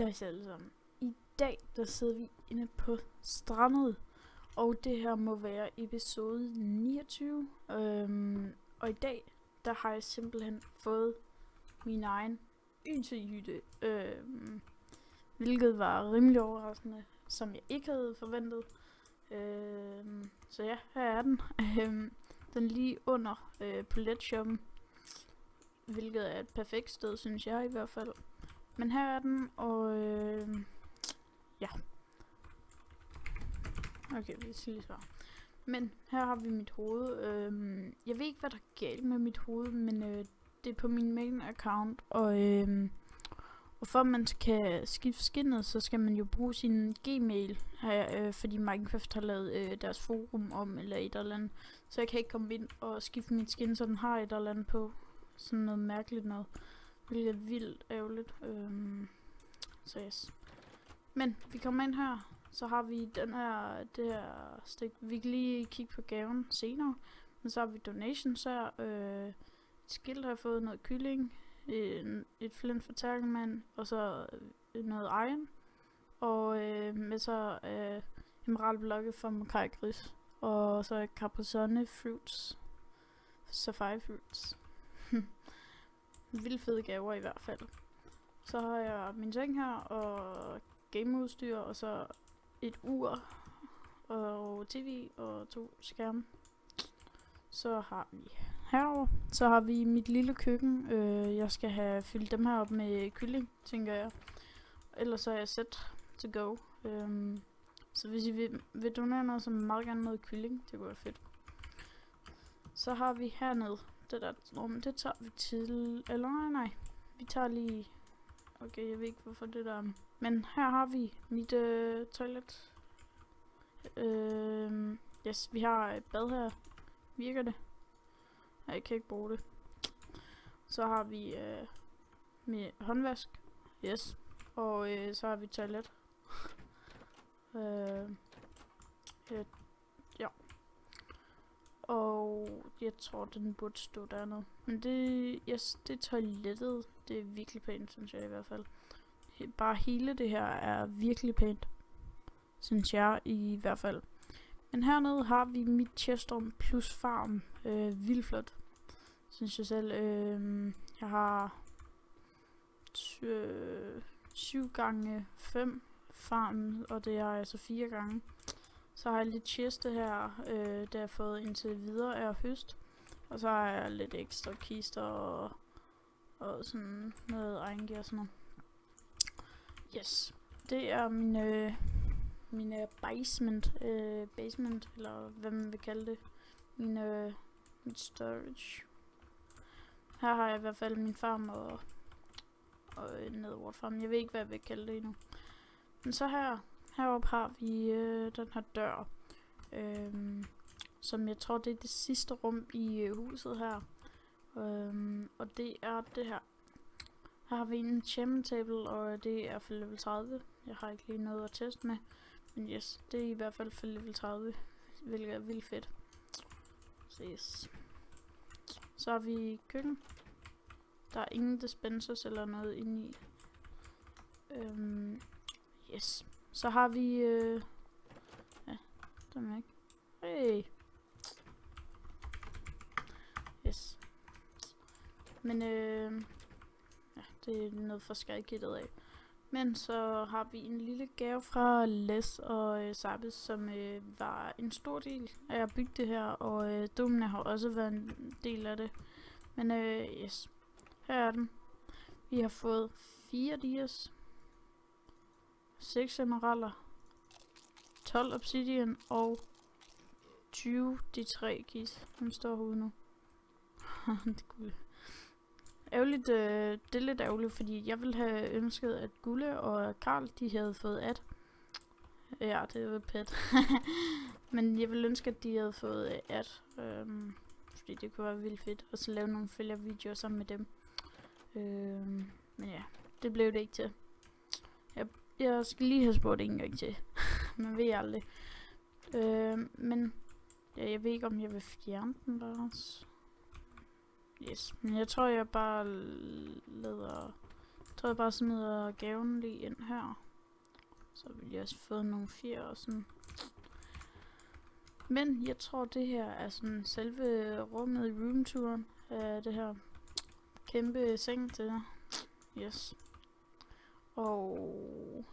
Halløjs alle sammen. I dag der sidder vi inde på strandet, og det her må være episode 29. Øhm, og i dag der har jeg simpelthen fået min egen ynsehytte, øhm, hvilket var rimelig overraskende, som jeg ikke havde forventet. Øhm, så ja, her er den. Øhm, den lige under øh, Shoppen, hvilket er et perfekt sted, synes jeg i hvert fald. Men her er den, og øh, ja. Okay, vi skal lige svare. Men her har vi mit hoved. Øh, jeg ved ikke, hvad der er galt med mit hoved, men øh, det er på min main account, og, øh, og for at man kan skifte skinnet, så skal man jo bruge sin gmail, her, øh, fordi Minecraft har lavet øh, deres forum om, eller et eller andet. Så jeg kan ikke komme ind og skifte mit skin, så den har et eller andet på. Sådan noget mærkeligt noget bliver vildt ærgerligt. Øhm, så yes. Men vi kommer ind her, så har vi den her, det her stik. Vi kan lige kigge på gaven senere. Men så har vi donations her. Øh, et skilt har fået, noget kylling, en, et flint for tærkenmand, og så øh, noget iron. Og øh, med så øh, emeraldblokke fra Makai Gris. Og så Caprizone Fruits. Safari Fruits vildt fede gaver i hvert fald. Så har jeg min seng her, og gameudstyr, og så et ur, og tv, og to skærme. Så har vi herover. Så har vi mit lille køkken. Øh, jeg skal have fyldt dem her op med kylling, tænker jeg. Ellers så er jeg set to go. Øhm, så hvis I vil, vil donere noget, så meget gerne noget kylling. Det kunne være fedt. Så har vi hernede det der rum, det tager vi til, eller nej, nej, vi tager lige, okay, jeg ved ikke hvorfor det der, men her har vi mit øh, toilet, øh, yes, vi har et bad her, virker det? Nej, jeg kan ikke bruge det. Så har vi øh, med håndvask, yes, og øh, så har vi toilet. øh, et og jeg tror, den burde stå dernede. Men det, yes, det er toilettet. Det er virkelig pænt, synes jeg i hvert fald. Bare hele det her er virkelig pænt. Synes jeg i hvert fald. Men hernede har vi mit chestrum plus farm. Øh, vildt flot. Synes jeg selv. Øh, jeg har 7 øh, gange 5 farm, og det er altså 4 gange. Så har jeg lidt chiste her, øh, der jeg har fået indtil videre af høst. Og så har jeg lidt ekstra kister og, og sådan noget egengear og sådan noget. Yes. Det er min, øh, min øh, basement, øh, basement, eller hvad man vil kalde det. Min, øh, mit storage. Her har jeg i hvert fald min farm og, og øh, nedward farm. Jeg ved ikke, hvad jeg vil kalde det endnu. Men så her, Heroppe har vi øh, den her dør, øh, som jeg tror det er det sidste rum i øh, huset her. Øh, og det er det her. Her har vi en chairman table, og det er for level 30. Jeg har ikke lige noget at teste med. Men yes, det er i hvert fald for level 30, hvilket er vildt fedt. Ses. Så har vi køkken. Der er ingen dispensers eller noget inde i. Øhm, yes. Så har vi... Øh, ja, den er ikke. Hey. Yes. Men øh, ja, det er noget for skadekittet af. Men så har vi en lille gave fra Les og øh, Sabes, som øh, var en stor del af at bygge det her, og øh, domene har også været en del af det. Men øh, yes, her er den. Vi har fået fire dias, 6 emeralder, 12 obsidian og 20 de 3 kis. Hun står herude nu. det kunne Ærgerligt, øh, det er lidt ærgerligt, fordi jeg ville have ønsket, at Gulle og Karl, de havde fået at. Ja, det var pæt. Men jeg ville ønske, at de havde fået øh, at. Øhm, fordi det kunne være vildt fedt. Og så lave nogle følgervideoer sammen med dem. Øhm, men ja, det blev det ikke til. Jeg jeg skal lige have spurgt en gang til. Man ved aldrig. Øh, men ja, jeg ved ikke, om jeg vil fjerne den bare også. Yes, men jeg tror, jeg bare lader tror jeg bare smider gaven lige ind her. Så vil jeg også få nogle fjer og sådan. Men jeg tror det her er sådan selve rummet i roomturen. Uh, det her kæmpe seng til. Yes. Og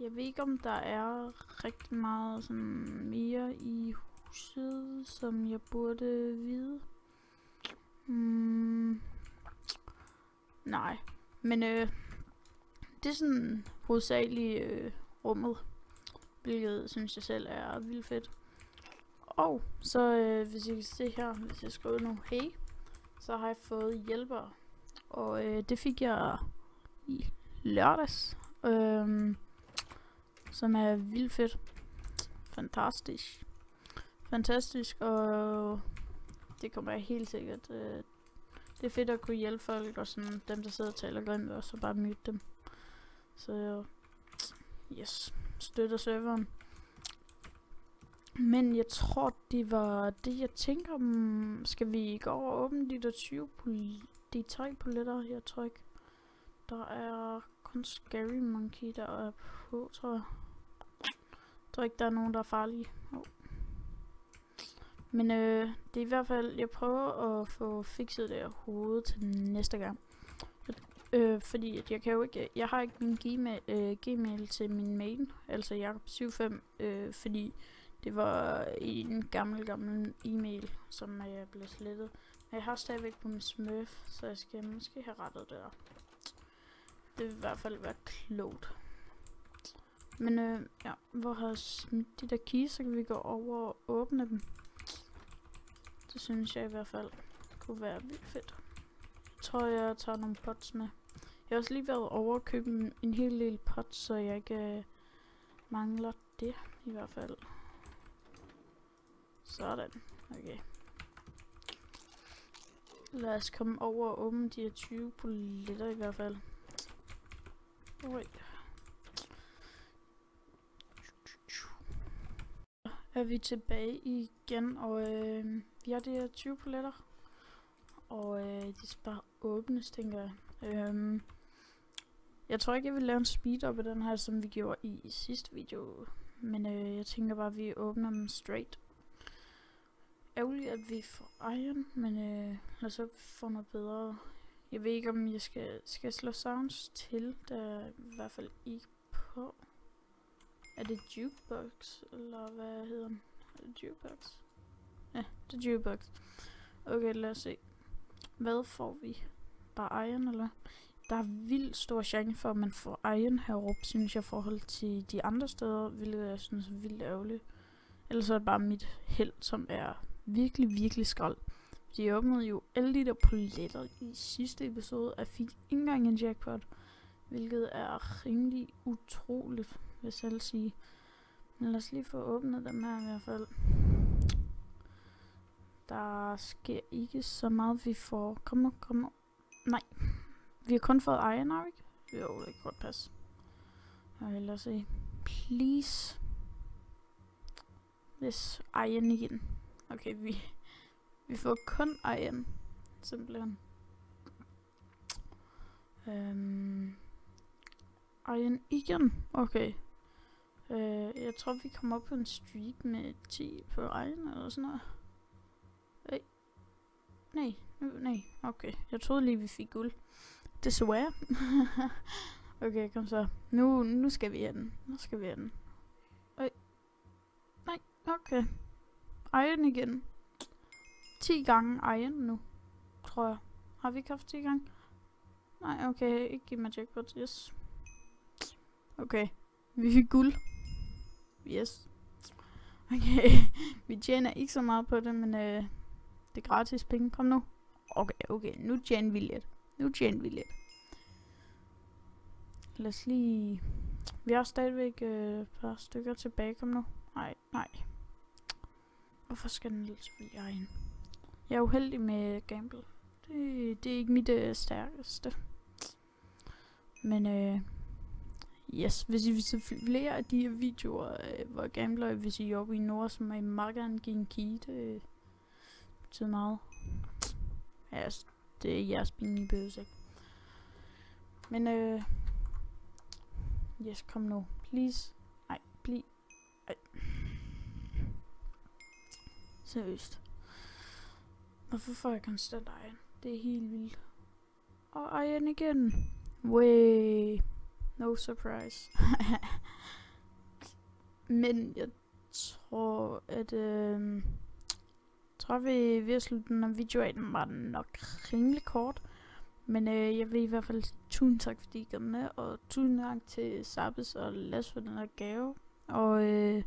jeg ved ikke om der er rigtig meget sådan mere i huset, som jeg burde vide. Mm. Nej, men øh, det er sådan hovedsageligt øh, rummet, hvilket synes jeg selv er vildt fedt. Og så øh, hvis I kan se her, hvis jeg skriver nu hey, så har jeg fået hjælper. Og øh, det fik jeg i lørdags, Øhm, som er vildt fedt. Fantastisk. Fantastisk, og det kommer jeg helt sikkert. Øh, det er fedt at kunne hjælpe folk, og sådan dem, der sidder og taler grimt, og så bare mute dem. Så yes, støtter serveren. Men jeg tror, det var det, jeg tænker. om. skal vi gå over og åbne de der 20 de tre poletter? Jeg tror ikke. Der er kun Scary Monkey, der er på, tror jeg. Jeg tror ikke, der er nogen, der er farlige. Oh. Men øh, det er i hvert fald, jeg prøver at få fikset det her hoved til næste gang. Øh, fordi at jeg kan jo ikke, jeg har ikke min gmail, øh, gmail til min mail, altså Jakob75, øh, fordi det var en gammel, gammel e-mail, som øh, er blevet slettet. Men jeg har stadigvæk på min smurf, så jeg skal måske have rettet det der. Det vil i hvert fald være klogt. Men øh, ja, hvor har jeg smidt de der keys, så kan vi gå over og åbne dem. Det synes jeg i hvert fald kunne være vildt fedt. Jeg tror, jeg tager nogle pots med. Jeg har også lige været over at købe en, en hel del pots, så jeg ikke øh, mangler det i hvert fald. Sådan. Okay. Lad os komme over og åbne de her 20 poletter i hvert fald. Oi. Er vi tilbage igen, og øh, vi har de her 20 poletter. Og øh, de skal bare åbnes, tænker jeg. Øhm, jeg tror ikke, jeg vil lave en speed-up af den her, som vi gjorde i sidste video. Men øh, jeg tænker bare, at vi åbner dem straight. Ærgerligt, at vi får iron, men øh, lad os få noget bedre. Jeg ved ikke, om jeg skal, skal jeg slå sounds til. Der er i hvert fald ikke på. Er det jukebox, eller hvad hedder den? Er det jukebox? Ja, det er jukebox. Okay, lad os se. Hvad får vi? Bare iron, eller Der er vildt stor chance for, at man får iron heroppe, synes jeg, i forhold til de andre steder, hvilket jeg synes er vildt ærgerligt. Ellers er det bare mit held, som er virkelig, virkelig skrald. De åbnede jo alle de der poletter i sidste episode, og fik ikke engang en jackpot. Hvilket er rimelig utroligt, vil jeg selv sige. Men lad os lige få åbnet dem her i hvert fald. Der sker ikke så meget, vi får. Kom nu, kom nu. Nej. Vi har kun fået iron, har vi ikke? Jo, det kan godt passe. Jeg lad os se. Please. Hvis iron igen. Okay, vi, vi får kun IM, Simpelthen. Øhm, iron igen. Okay. Øh, jeg tror, vi kommer op på en streak med 10 på iron eller sådan noget. Øh. Nej, nej, okay. Jeg troede lige, vi fik guld. Desværre. okay, kom så. Nu, nu skal vi have den. Nu skal vi have den. Øh. Nej, okay. Iron igen. 10 gange egen nu, tror jeg. Har vi ikke haft 10 gange? Nej, okay. Ikke give mig jackpot. Yes. Okay. Vi fik guld. Yes. Okay. vi tjener ikke så meget på det, men øh, det er gratis penge. Kom nu. Okay, okay. Nu tjener vi lidt. Nu tjener vi lidt. Lad os lige... Vi har stadigvæk øh, et par stykker tilbage. Kom nu. Nej, nej. Hvorfor skal den selvfølgelig ind? Jeg er uheldig med gamble. Det, det er ikke mit øh, stærkeste. Men øh, yes, hvis I vil se flere af de her videoer, øh, hvor jeg gambler, hvis I er oppe i Nord, som er i en Genki, det øh, betyder meget. Ja, altså, det er jeres penge, I behøver ikke. Men øh... Yes, kom nu. Please. Nej, bliv. Seriøst. Hvorfor får jeg konstant iron? Det er helt vildt. Og iron igen. Way. No surprise. Men jeg tror, at... Øh, tror, vi er ved at slutte den her video af. Den var nok rimelig kort. Men øh, jeg vil i hvert fald tusind tak, fordi I kom med. Og tusind tak til Sabes og Las for den her gave. Og, øh,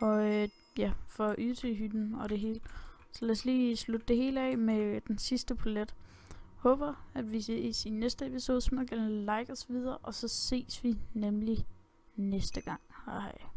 og øh, ja, for hytten og det hele. Så lad os lige slutte det hele af med den sidste palet. Håber, at vi ses i næste episode, så en like os videre, og så ses vi nemlig næste gang. Hej Hej.